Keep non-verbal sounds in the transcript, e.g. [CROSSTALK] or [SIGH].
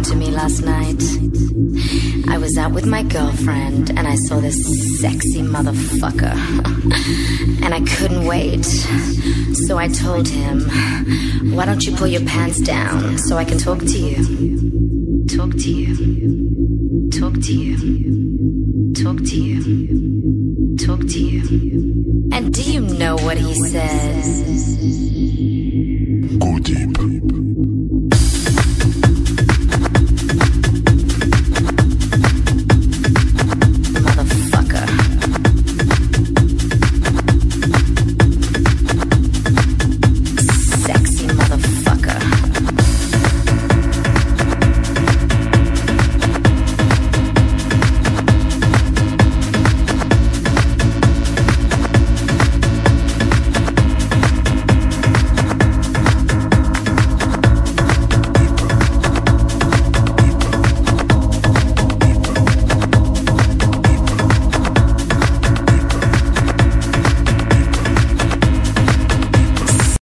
happened to me last night. I was out with my girlfriend and I saw this sexy motherfucker. [LAUGHS] and I couldn't wait. So I told him, Why don't you pull your pants down so I can talk to you? Talk to you. Talk to you. Talk to you. Talk to you. And do you know what he says?